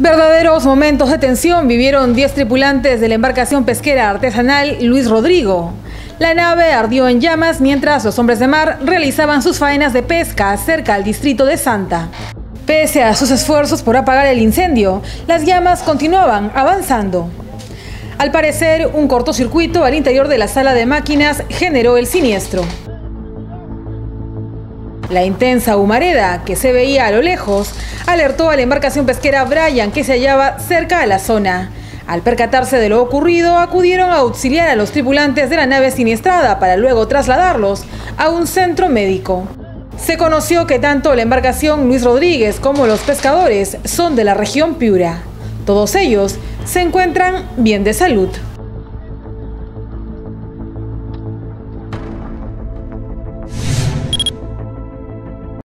Verdaderos momentos de tensión vivieron 10 tripulantes de la embarcación pesquera artesanal Luis Rodrigo. La nave ardió en llamas mientras los hombres de mar realizaban sus faenas de pesca cerca al distrito de Santa. Pese a sus esfuerzos por apagar el incendio, las llamas continuaban avanzando. Al parecer, un cortocircuito al interior de la sala de máquinas generó el siniestro. La intensa humareda que se veía a lo lejos alertó a la embarcación pesquera Brian que se hallaba cerca a la zona. Al percatarse de lo ocurrido, acudieron a auxiliar a los tripulantes de la nave siniestrada para luego trasladarlos a un centro médico. Se conoció que tanto la embarcación Luis Rodríguez como los pescadores son de la región Piura. Todos ellos se encuentran bien de salud.